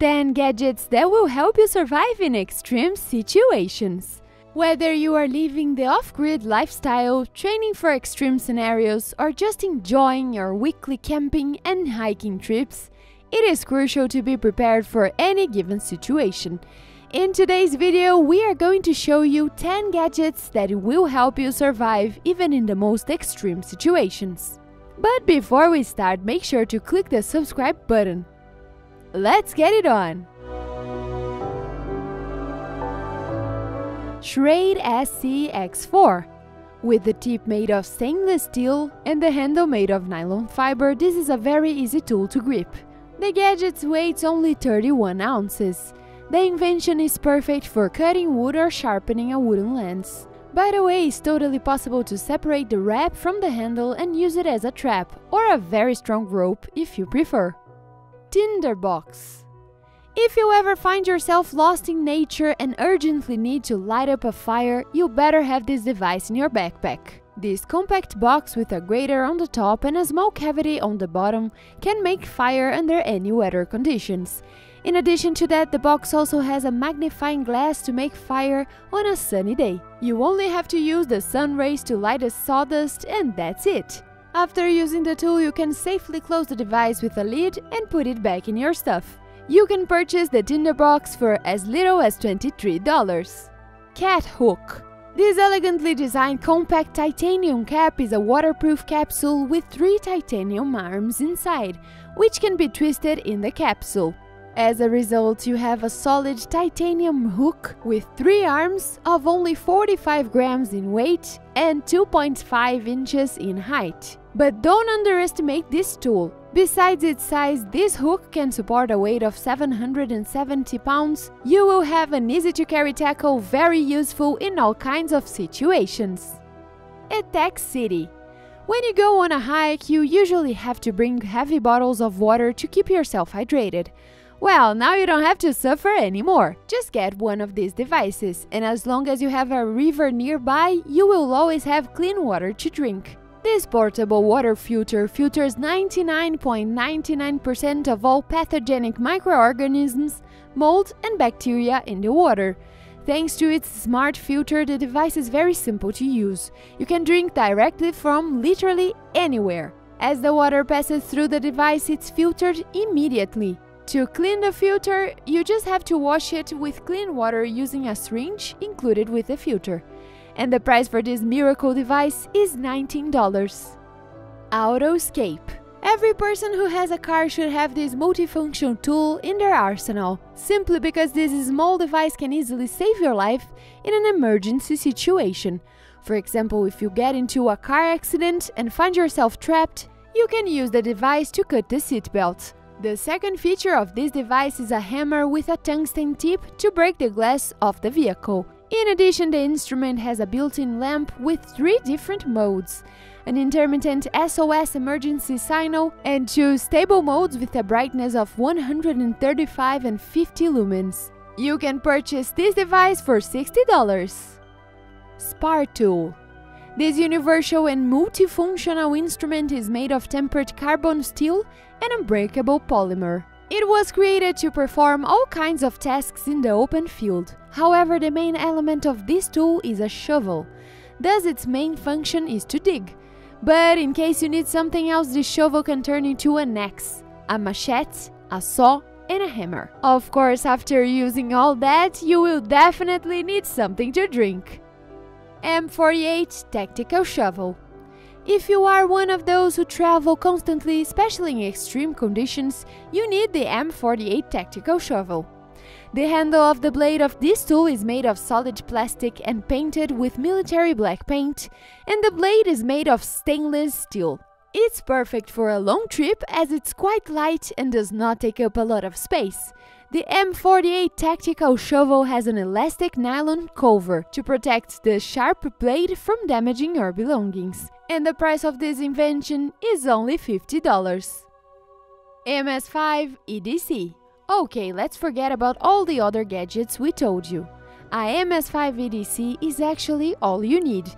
10 gadgets that will help you survive in extreme situations. Whether you are living the off grid lifestyle, training for extreme scenarios, or just enjoying your weekly camping and hiking trips, it is crucial to be prepared for any given situation. In today's video, we are going to show you 10 gadgets that will help you survive even in the most extreme situations. But before we start, make sure to click the subscribe button. Let's get it on! Schrade SC-X4 With the tip made of stainless steel and the handle made of nylon fiber, this is a very easy tool to grip. The gadget weighs only 31 ounces. The invention is perfect for cutting wood or sharpening a wooden lens. By the way, it's totally possible to separate the wrap from the handle and use it as a trap, or a very strong rope if you prefer. Tinderbox. If you ever find yourself lost in nature and urgently need to light up a fire, you better have this device in your backpack. This compact box with a grater on the top and a small cavity on the bottom can make fire under any weather conditions. In addition to that, the box also has a magnifying glass to make fire on a sunny day. You only have to use the sun rays to light the sawdust and that's it. After using the tool, you can safely close the device with a lid and put it back in your stuff. You can purchase the Tinderbox for as little as $23. Cat Hook This elegantly designed compact titanium cap is a waterproof capsule with three titanium arms inside, which can be twisted in the capsule. As a result, you have a solid titanium hook with three arms of only 45 grams in weight and 2.5 inches in height. But don't underestimate this tool. Besides its size, this hook can support a weight of 770 pounds. You will have an easy to carry tackle very useful in all kinds of situations. Attack City when you go on a hike, you usually have to bring heavy bottles of water to keep yourself hydrated. Well, now you don't have to suffer anymore. Just get one of these devices, and as long as you have a river nearby, you will always have clean water to drink. This portable water filter filters 99.99% of all pathogenic microorganisms, mold, and bacteria in the water. Thanks to its smart filter, the device is very simple to use. You can drink directly from literally anywhere. As the water passes through the device, it's filtered immediately. To clean the filter, you just have to wash it with clean water using a syringe included with the filter. And the price for this miracle device is $19. Autoscape Every person who has a car should have this multifunction tool in their arsenal, simply because this small device can easily save your life in an emergency situation. For example, if you get into a car accident and find yourself trapped, you can use the device to cut the seatbelt. The second feature of this device is a hammer with a tungsten tip to break the glass of the vehicle. In addition, the instrument has a built-in lamp with three different modes, an intermittent SOS emergency signal, and two stable modes with a brightness of 135 and 50 lumens. You can purchase this device for $60. Spar Tool this universal and multifunctional instrument is made of tempered carbon steel and unbreakable polymer. It was created to perform all kinds of tasks in the open field. However, the main element of this tool is a shovel. Thus, its main function is to dig. But in case you need something else, this shovel can turn into an axe, a machete, a saw, and a hammer. Of course, after using all that, you will definitely need something to drink. M48 Tactical Shovel. If you are one of those who travel constantly, especially in extreme conditions, you need the M48 Tactical Shovel. The handle of the blade of this tool is made of solid plastic and painted with military black paint, and the blade is made of stainless steel. It's perfect for a long trip as it's quite light and does not take up a lot of space. The M48 tactical shovel has an elastic nylon cover to protect the sharp blade from damaging your belongings, and the price of this invention is only $50. MS5 EDC Okay, let's forget about all the other gadgets we told you. A MS5 EDC is actually all you need.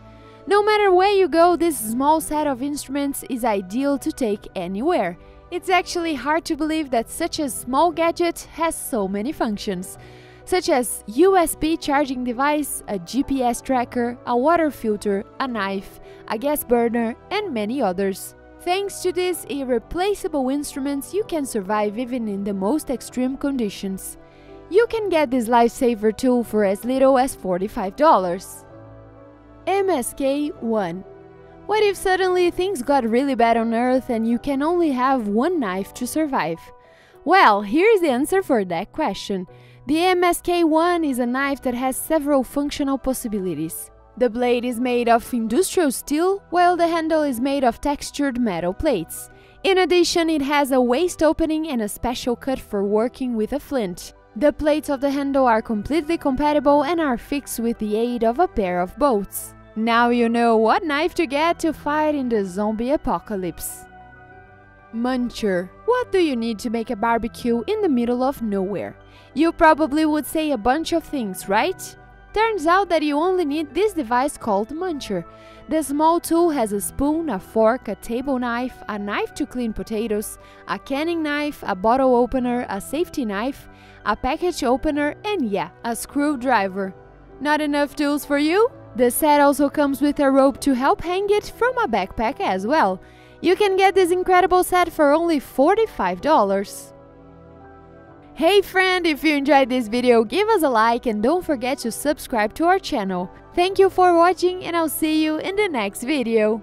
No matter where you go, this small set of instruments is ideal to take anywhere It's actually hard to believe that such a small gadget has so many functions, such as USB charging device, a GPS tracker, a water filter, a knife, a gas burner, and many others. Thanks to these irreplaceable instruments, you can survive even in the most extreme conditions. You can get this lifesaver tool for as little as $45. MSK 1 What if suddenly things got really bad on Earth and you can only have one knife to survive? Well, here's the answer for that question. The MSK1 is a knife that has several functional possibilities. The blade is made of industrial steel, while the handle is made of textured metal plates. In addition, it has a waist opening and a special cut for working with a flint. The plates of the handle are completely compatible and are fixed with the aid of a pair of bolts. Now you know what knife to get to fight in the zombie apocalypse. Muncher. What do you need to make a barbecue in the middle of nowhere? You probably would say a bunch of things, right? Turns out that you only need this device called Muncher. The small tool has a spoon, a fork, a table knife, a knife to clean potatoes, a canning knife, a bottle opener, a safety knife, a package opener, and yeah, a screwdriver. Not enough tools for you? The set also comes with a rope to help hang it from a backpack as well. You can get this incredible set for only $45. Hey friend, if you enjoyed this video, give us a like and don't forget to subscribe to our channel. Thank you for watching and I'll see you in the next video.